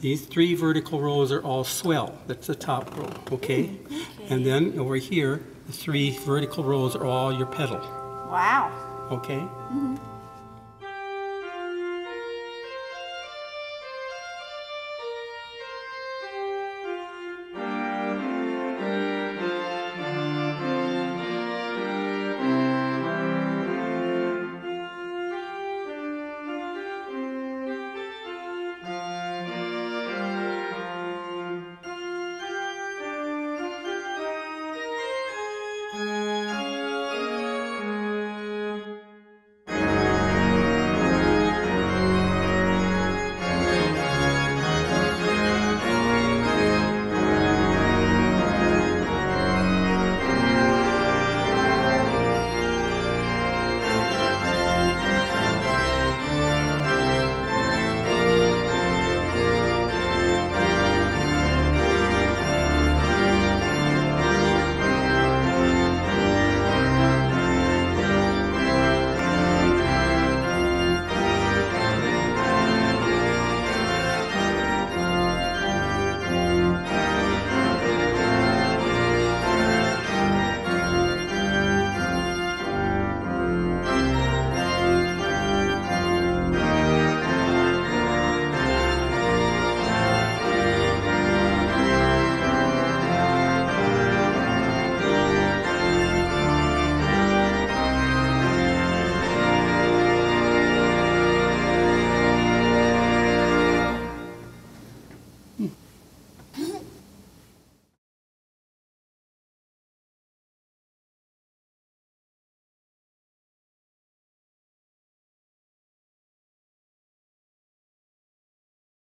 These three vertical rows are all swell. That's the top row, okay? And then over here, the three vertical rows are all your pedal. Wow. okay? Mm-hmm.